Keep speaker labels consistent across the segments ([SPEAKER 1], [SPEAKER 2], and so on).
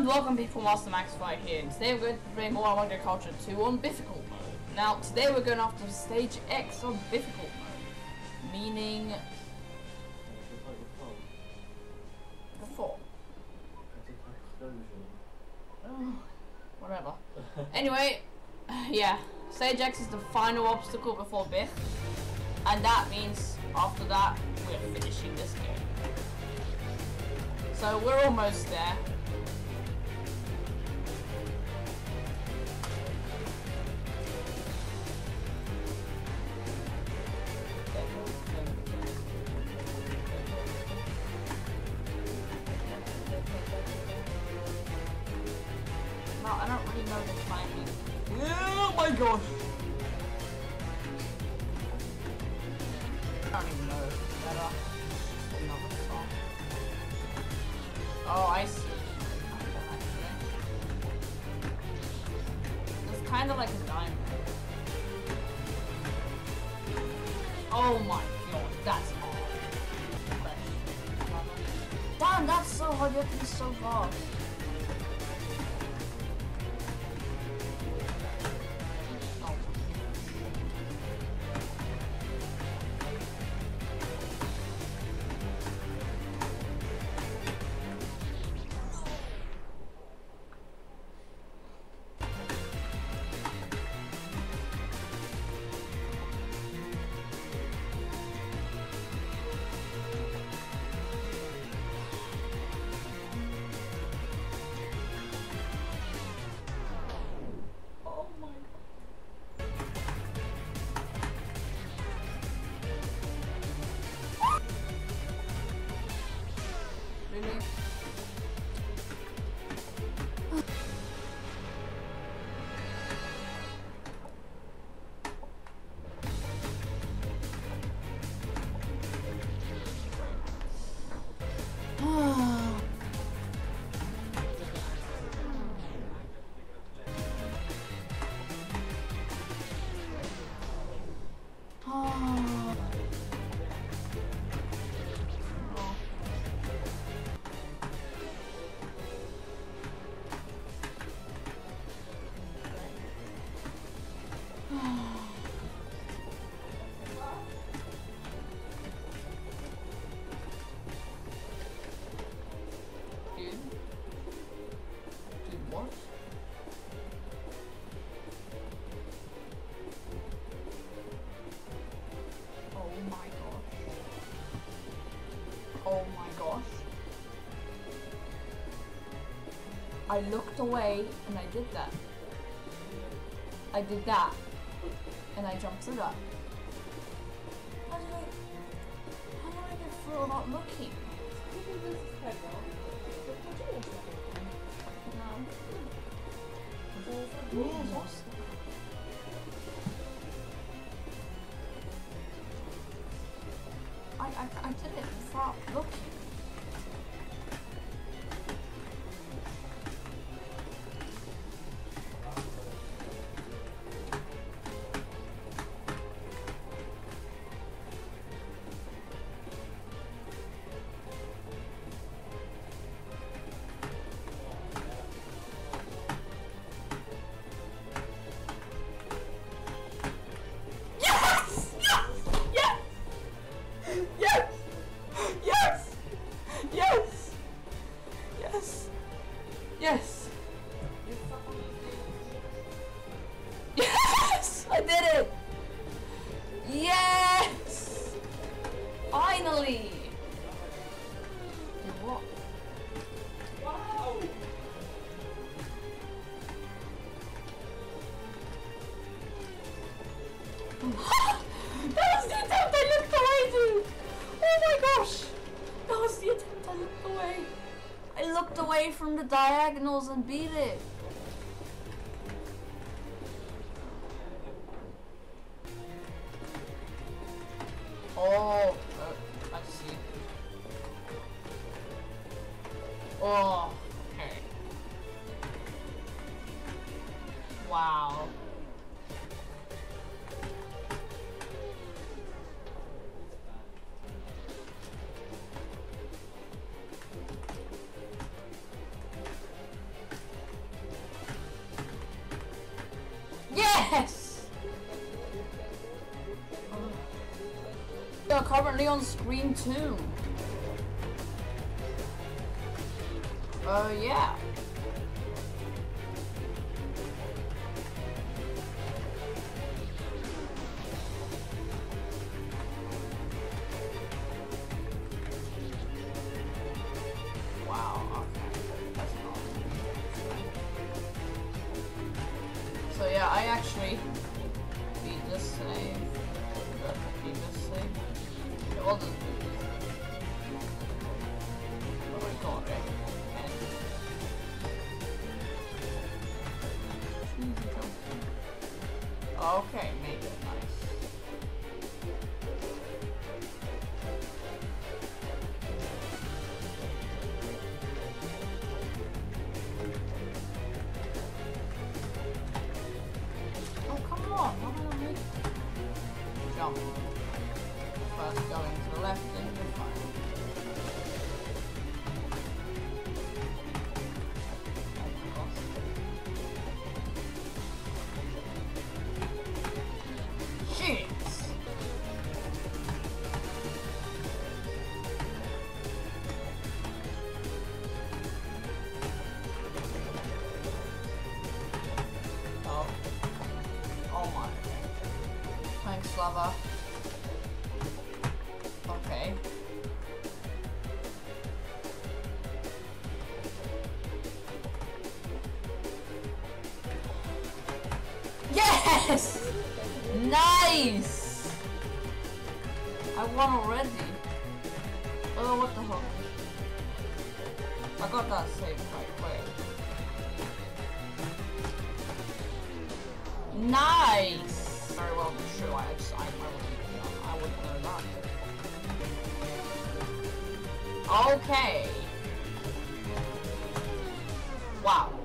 [SPEAKER 1] and welcome people, Mastermaxify here. And today we're going to play Modern Warfare Culture 2 on difficult mode. Now, today we're going after stage X on difficult mode. Meaning... Before. Oh, whatever. anyway, yeah. Stage X is the final obstacle before Biff. And that means, after that, we're finishing this game. So we're almost there. Oh my god, that's hard. Damn, that's so hard. You have to be so fast. I looked away and I did that. I did that. And I jumped through that. The diagonals and beat it. Oh, uh, I see. Oh, okay. Wow. On screen too. Uh, yeah. Okay, made it nice. Got that save quite quick. Nice! Very well true. I just, I, I wouldn't, you know, I wouldn't know that. Okay. Wow.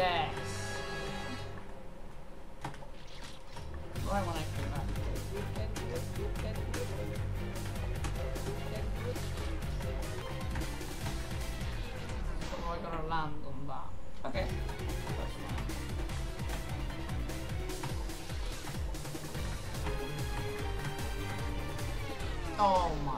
[SPEAKER 1] Yes. Right when I came back. So I gotta land on that. Okay. Oh my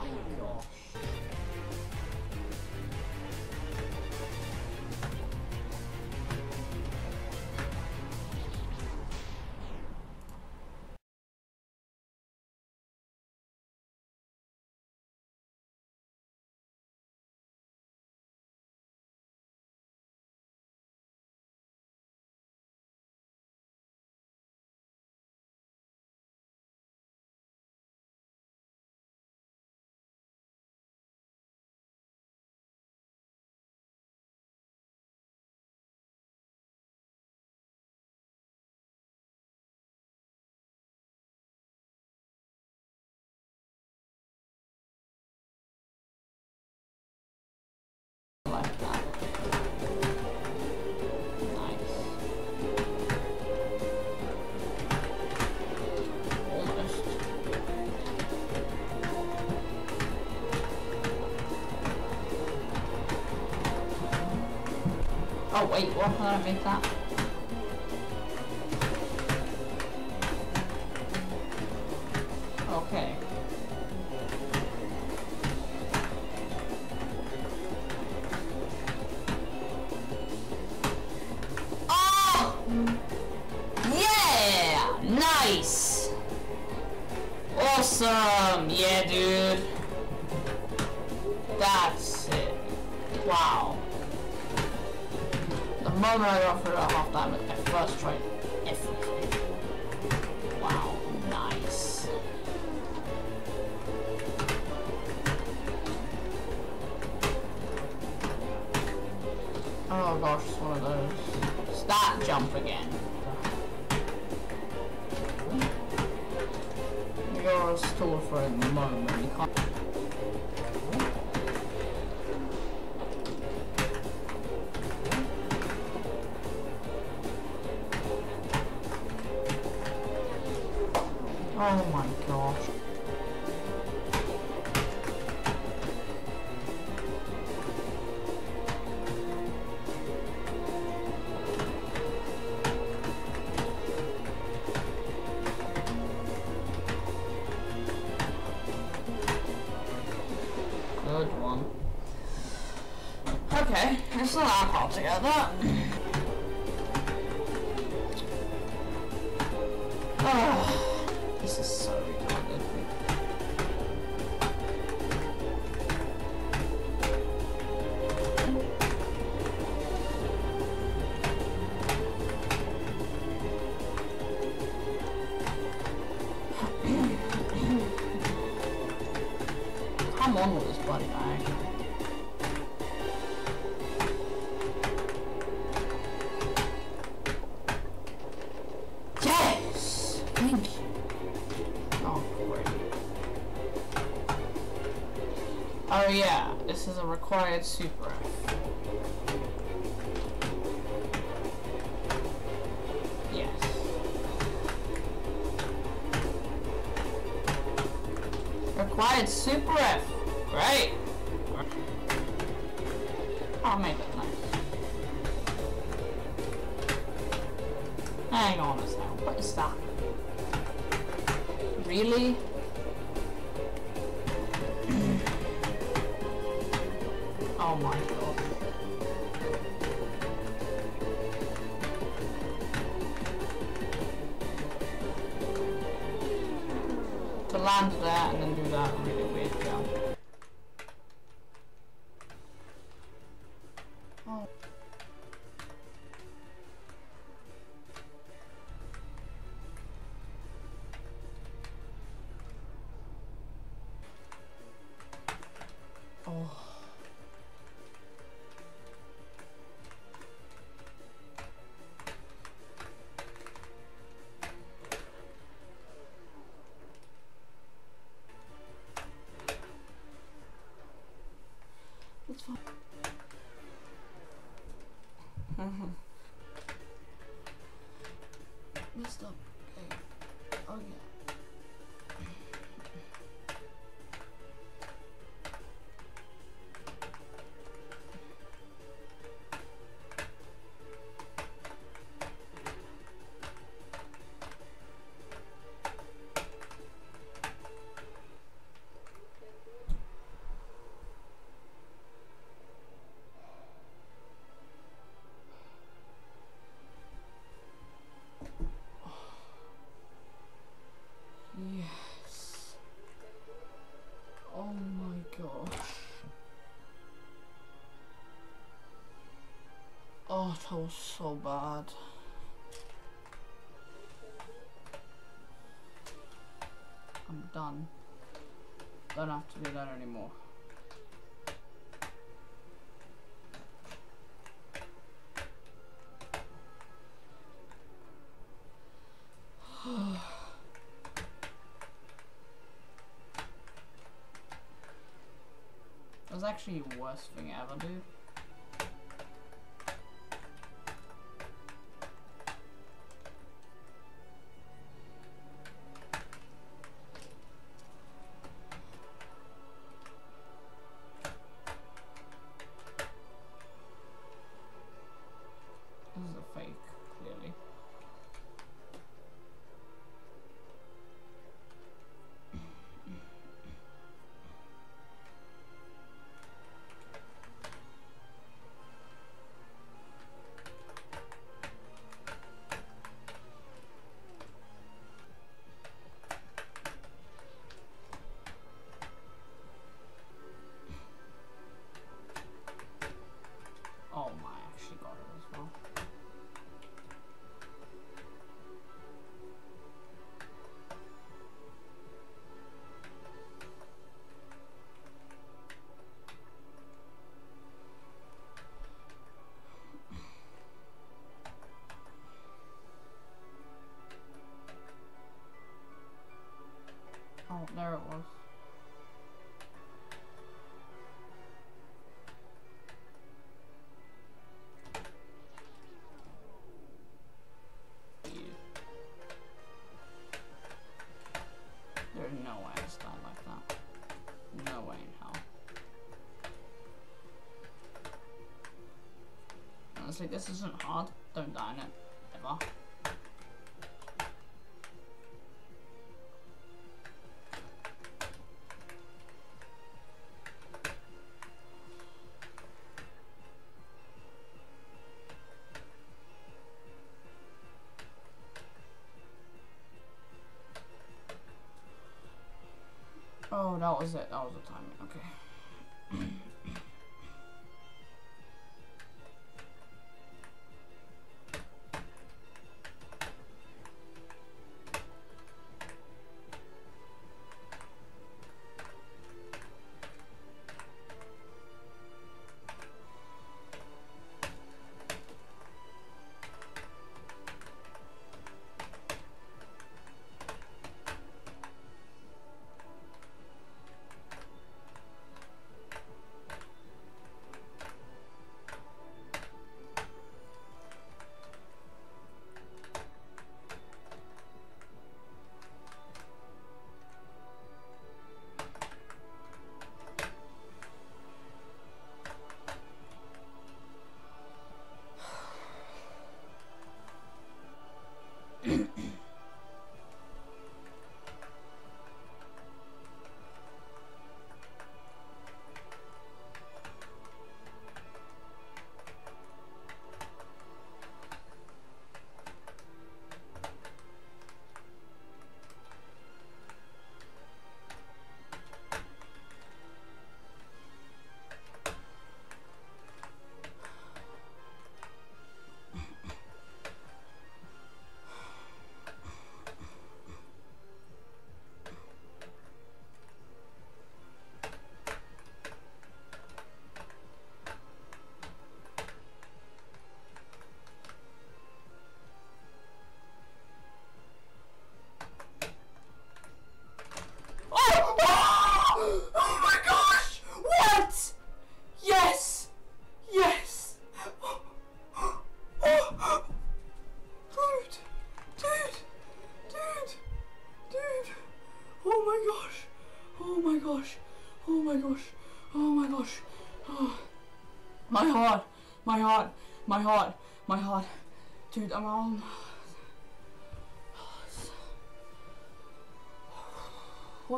[SPEAKER 1] Oh wait, what did I make store for a moment. Oh yeah, this is a required super. so, so bad. I'm done. Don't have to do that anymore. That's actually the worst thing ever, dude. Honestly, this isn't hard. Don't die in it. Ever. Oh, that was it. That was the timing. Okay.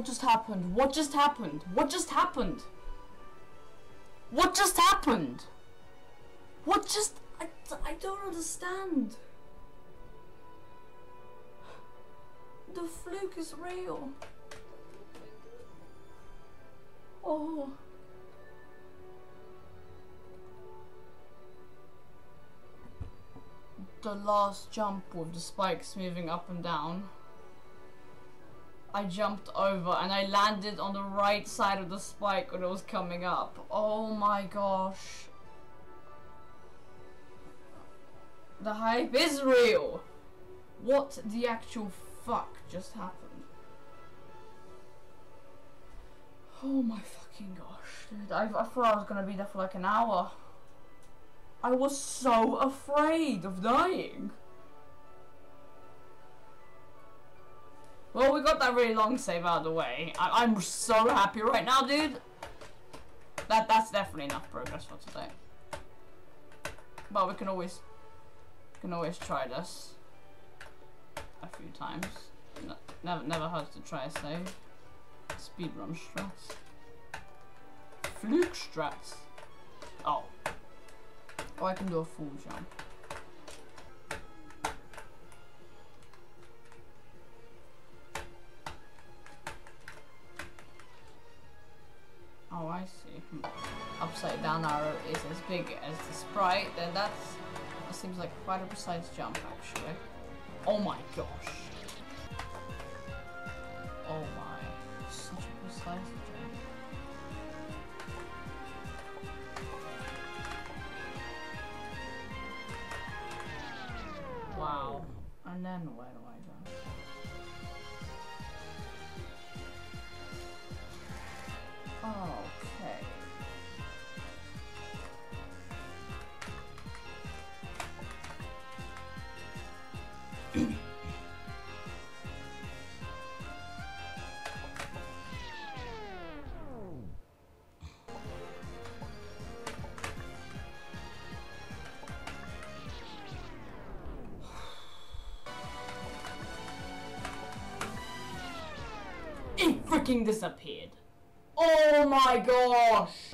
[SPEAKER 1] What just happened? What just happened? What just happened? What just happened? What just... I, I don't understand. The fluke is real. Oh. The last jump with the spikes moving up and down. I jumped over and I landed on the right side of the spike when it was coming up. Oh my gosh. The hype is real! What the actual fuck just happened? Oh my fucking gosh, dude. I, I thought I was gonna be there for like an hour. I was so afraid of dying. Well, we got that really long save out of the way. I I'm so happy right now, dude. That That's definitely enough progress for today. But we can always can always try this a few times. No, never never hurts to try a save. Speedrun strats. Fluke strats. Oh. Oh, I can do a full jump. Hmm. Upside down arrow is as big as the sprite, then that seems like quite a precise jump actually. Oh my gosh. Oh my. Such a precise jump. Wow. And then where freaking disappeared. Oh my gosh!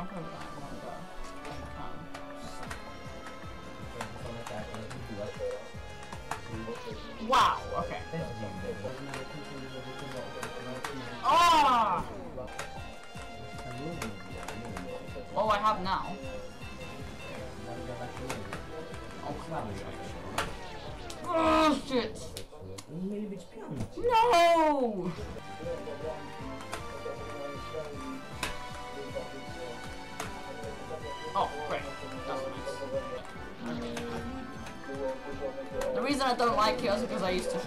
[SPEAKER 1] Hmm. You actually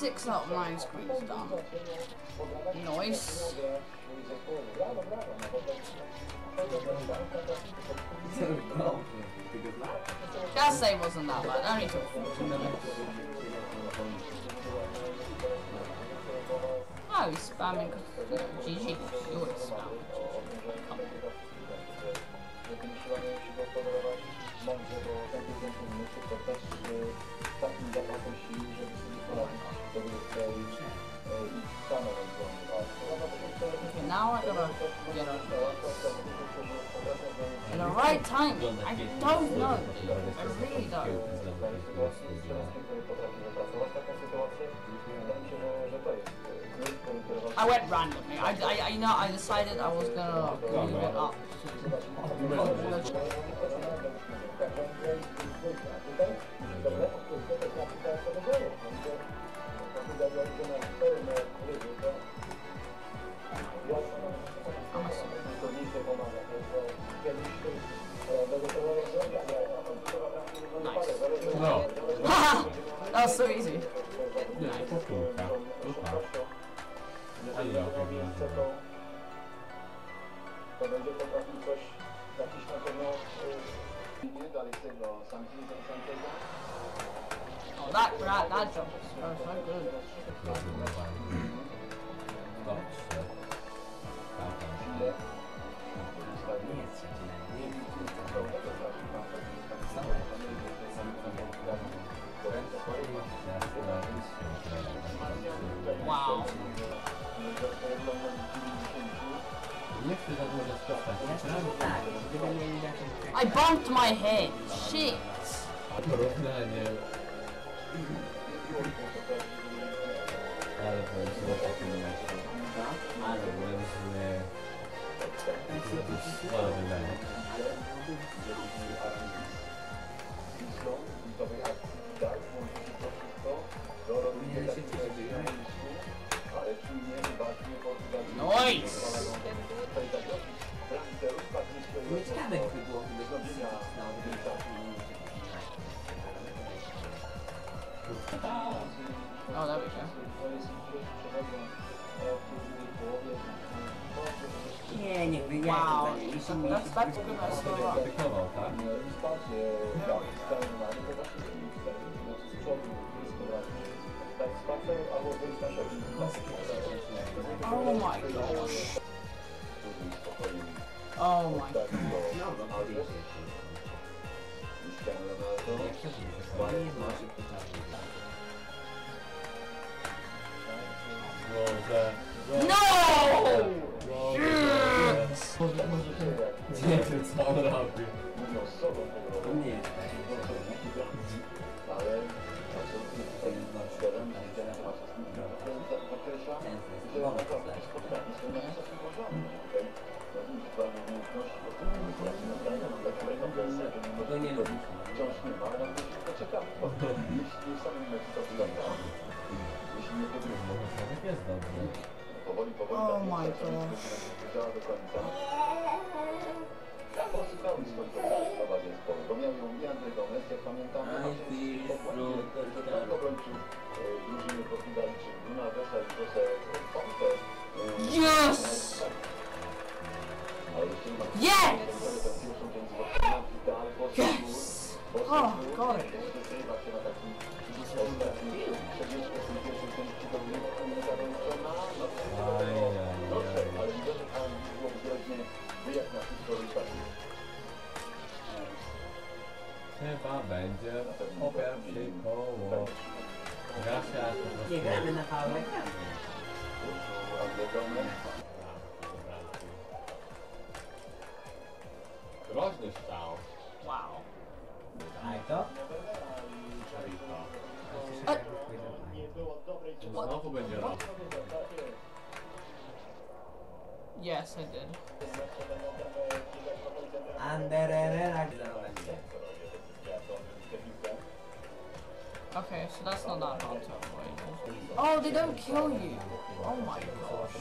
[SPEAKER 1] six out of nine screens done. Nice. That save wasn't that bad. Only took 40 minutes. Oh, he's spamming GG. You would spam GG. In the right time. I don't know. I really don't. I went randomly. I, I, know, I decided I was gonna leave it up that was so easy.
[SPEAKER 2] Nie, powtórka. No tak. A ja powiem, że...
[SPEAKER 3] to będzie potrafił coś, jakiś na pewno y, dalej z tego Santiago, Santiago.
[SPEAKER 1] Oh, that that that jump was so, so good.
[SPEAKER 2] Zdecydowanie. Dobrze. Tak,
[SPEAKER 1] I bumped my head. Shit. Nice.
[SPEAKER 4] Ciekawe jakby było, gdyby to
[SPEAKER 1] Oh, there we go.
[SPEAKER 4] Nie, nie, wy
[SPEAKER 1] Wow.
[SPEAKER 4] ja jeśli mi
[SPEAKER 1] That's, that's good. That's
[SPEAKER 5] To
[SPEAKER 1] still
[SPEAKER 5] tak
[SPEAKER 1] right.
[SPEAKER 5] krytykował, tak?
[SPEAKER 1] Oh my gosh. Oh my god.
[SPEAKER 5] Jak chcesz, uh, Będzie koło. Gracia po prostu...
[SPEAKER 4] Nie gramy na.
[SPEAKER 5] Groźny strzał.
[SPEAKER 1] Wow.
[SPEAKER 4] A i to?
[SPEAKER 5] Znowu będzie rok.
[SPEAKER 1] Yes, I did.
[SPEAKER 4] Andererera.
[SPEAKER 1] Okay, so that's not that hard to avoid. Oh, they don't kill you. Oh my gosh.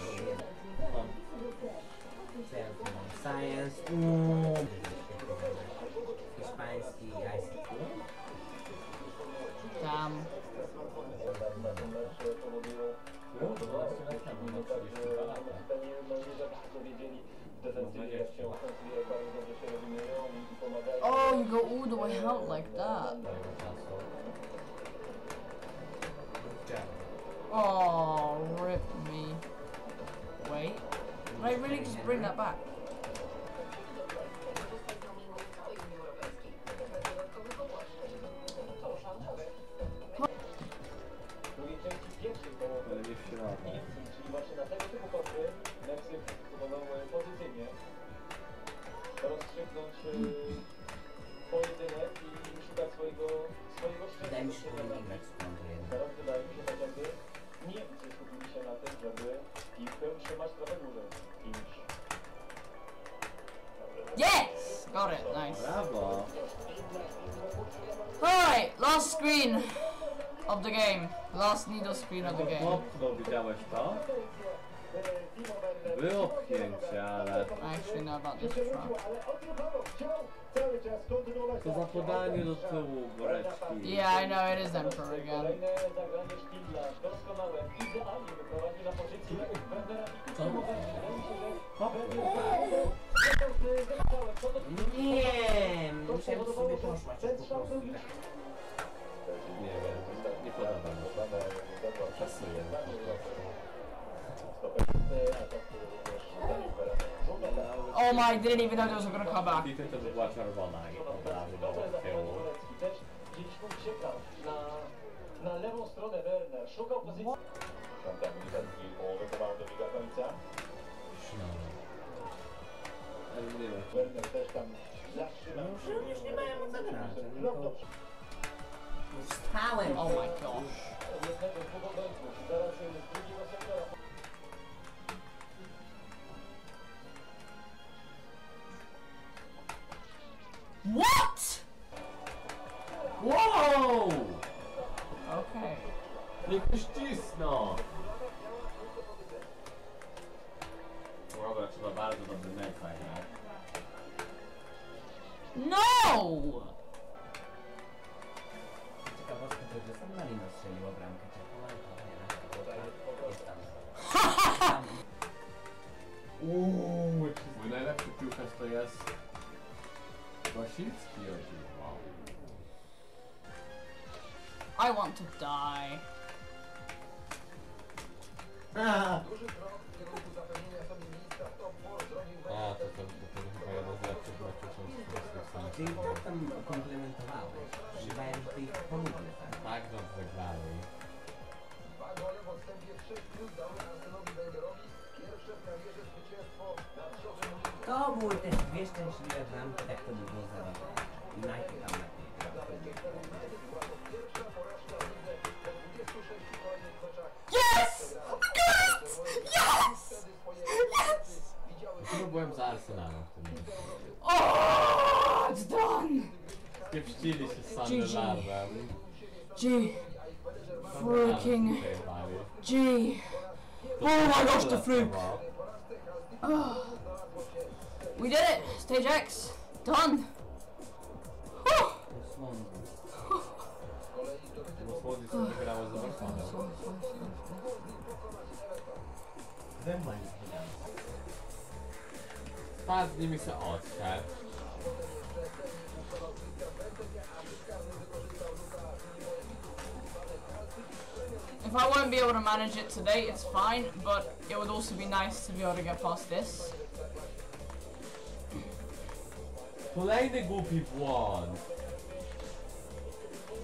[SPEAKER 4] Science. Mm.
[SPEAKER 1] Damn.
[SPEAKER 5] Było 12 lat temu, no 32 lata.
[SPEAKER 1] Oh, you go all the way out like that. Oh, rip me. Wait. Did I really just bring that back?
[SPEAKER 3] I swojego, swojego. Teraz wydaje mi się
[SPEAKER 1] Yes! Got it. Nice.
[SPEAKER 5] Brawo!
[SPEAKER 1] Alright, last screen of the game. Last needle screen of the game.
[SPEAKER 5] Popchnął, widziałeś to? Było pchnięcie, ale...
[SPEAKER 1] I actually know about this trap.
[SPEAKER 5] To za podanie do tyłu, Boreczki.
[SPEAKER 1] Yeah, I know it is Emperor again.
[SPEAKER 3] Kolejne zagranie Szpindla, doskonałe, idealnie wyprowadził na pozycję Wendera i
[SPEAKER 5] Co?
[SPEAKER 4] Nie, musiałem sobie poszłać po prostu.
[SPEAKER 5] Nie wiem,
[SPEAKER 1] Oh my, I didn't even know those were gonna come back.
[SPEAKER 5] I to by była czerwona i od razu do tyłu.
[SPEAKER 3] Też gdzieś uciekał na, na lewą stronę Werner, szukał pozycji. Piąta minuta drugiej połowy, pomału dobiega końca.
[SPEAKER 5] Ale nie wiem.
[SPEAKER 3] Werner też tam
[SPEAKER 4] No już, już nie mają co grać, oni tylko... No Wstałem!
[SPEAKER 1] Oh my gosh.
[SPEAKER 3] jednego z budowlańców. Zaraz się z drugiego sektora
[SPEAKER 2] Wasilski Jozi. Wow.
[SPEAKER 1] I want to die.
[SPEAKER 4] Ah, a,
[SPEAKER 2] A, to, to, to, to chyba jeden z lepszych meczów są w Stanach.
[SPEAKER 4] Czyli to tam komplementowałeś. Używałeś tej pomówienia, tak?
[SPEAKER 2] Tak dobrze grali.
[SPEAKER 3] Dwa gole w odstępie 3 dały Arselowi Wengerowi pierwsze w karierze zwycięstwo nad Szochem
[SPEAKER 4] To były też dwie szczęśliwe bramki, tak to by było zadowolone. United tam lepiej grał.
[SPEAKER 1] Yes! Yes! Yes! Yes!
[SPEAKER 2] Chyba byłem za Arsenalem w tym.
[SPEAKER 1] Oh, it's done.
[SPEAKER 2] Kiepścili się z Sunderlandem.
[SPEAKER 1] G. Freaking G. Oh my gosh, the fluke.
[SPEAKER 2] Uratował. Oh.
[SPEAKER 1] We did it. Stage X. Done. Whew.
[SPEAKER 4] Słonko.
[SPEAKER 2] Bo Słońce sobie wygrało z Evertonem.
[SPEAKER 4] Wembley.
[SPEAKER 2] Spadł z nimi se odszedł.
[SPEAKER 1] If I won't be able to manage it today, it's fine, but it would also be nice to be able to get past this.
[SPEAKER 2] Kolejny głupi błąd.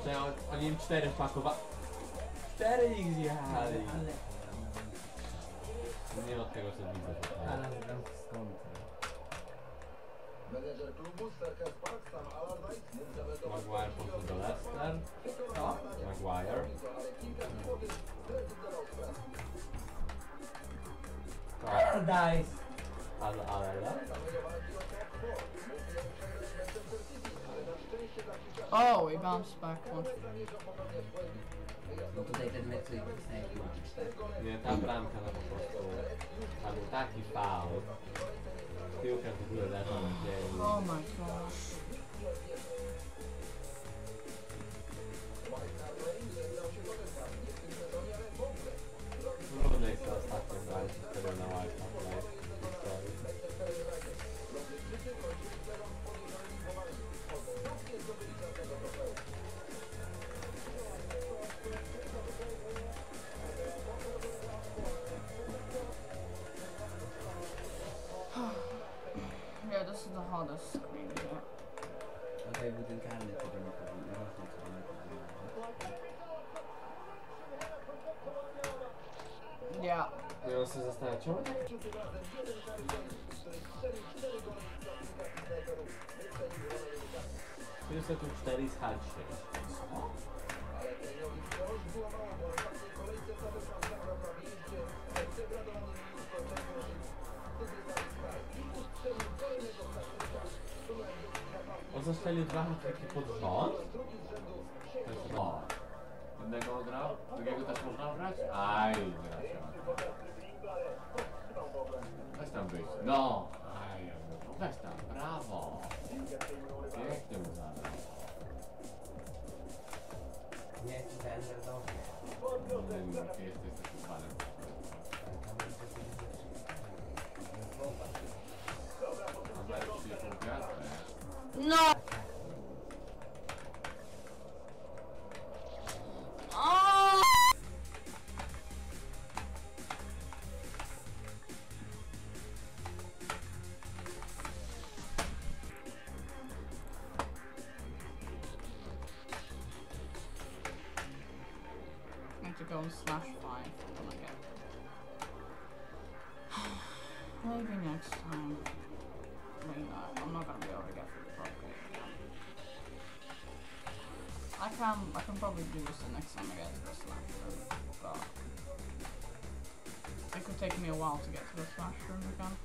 [SPEAKER 2] Że on, oni im cztery wpakowali. Cztery ich zjechali.
[SPEAKER 4] Ale...
[SPEAKER 2] Nie od tego co widzę tutaj.
[SPEAKER 4] Ale gram z kontra.
[SPEAKER 3] Menedżer klubu Serkan Spark, Sam Allardyce, mógł
[SPEAKER 2] Maguire poszedł do Leicester.
[SPEAKER 4] Co?
[SPEAKER 2] Maguire. Tak,
[SPEAKER 4] Paradise!
[SPEAKER 1] Oh, we bounced back one.
[SPEAKER 4] No tutaj ten mecz sobie pisałem Kiewicz, tak?
[SPEAKER 2] Nie, ta bramka no po prostu. Tam był taki faul. Piłka w ogóle leżała na ziemi.
[SPEAKER 1] Oh my gosh. This is the hardest screen here.
[SPEAKER 4] Tutaj był ten karny, który nie powinien rośnie, co nie powinien.
[SPEAKER 1] Yeah.
[SPEAKER 2] No on się zastanawia, czemu tak? Tu jest tu 4 z H6. Co? On zastrzelił dwa hatryki pod rząd? To jest no. Jednego grał? Drugiego też można grać? Aj, gra się. Weź tam wyjść. No! Aj, weź tam, brawo! Pięknie mu zabrał.
[SPEAKER 4] Nie underdog.
[SPEAKER 2] Ten jesteś
[SPEAKER 1] No! Can probably do this the next time I get to the slash room, but it could take me a while to get to the slash room again.